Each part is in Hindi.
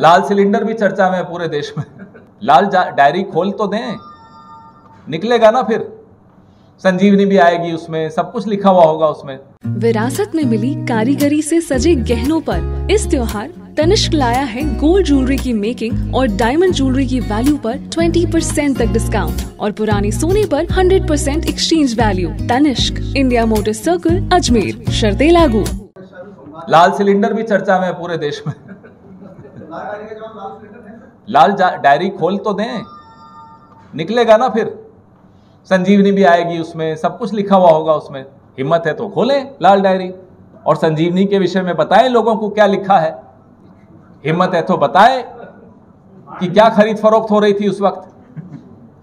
लाल सिलेंडर भी चर्चा में है पूरे देश में। लाल डायरी खोल तो दें। निकलेगा ना फिर। संजीवनी भी आएगी उसमें सब कुछ लिखा हुआ होगा उसमें। विरासत में मिली कारीगरी से सजे गहनों पर। इस त्योहार तनिष्क लाया है गोल्ड ज्वेलरी की मेकिंग और डायमंड ज्वेलरी की वैल्यू पर 20 परसेंट तक डिस्काउंट और पुराने सोने पर 100 percent exchange value. Tanishq India motor circle Ajmer. शर्तें लागू। लाल सिलेंडर भी चर्चा में है पूरे देश में। लाल डायरी खोल तो दें। निकलेगा ना फिर। संजीवनी भी आएगी उसमें सब कुछ लिखा हुआ होगा उसमें। हिम्मत है तो खोलें लाल डायरी। और संजीवनी के विषय में बताएँ लोगों को क्या लिखा है। हिम्मत है तो बताएँ कि क्या खरीद फरोख्त हो रही थी उस वक्त।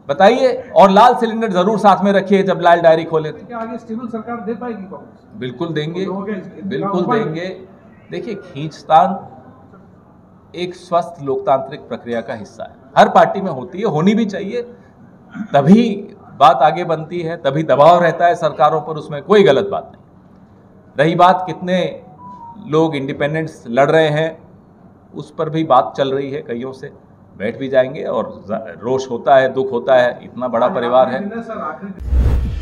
बताइए और लाल सिलेंडर ज़रूर साथ में रखिए जब लाल डायरी खोले तो। आगे स्टेबल सरकार दे पाएगी बिल्कुल देंगे इसके बिल्कुल देंगे। देखिए खींचतान एक स्वस्थ लोकतांत्रिक प्रक्रिया का हिस्सा है हर पार्टी में होती है होनी भी चाहिए तभी बात आगे बनती है तभी दबाव रहता है सरकारों पर उसमें कोई गलत बात नहीं रही बात कितने लोग इंडिपेंडेंस लड़ रहे हैं उस पर भी बात चल रही है कईयों से बैठ भी जाएँगे और रोष होता है दुख होता है इतना बड़ा परिवार है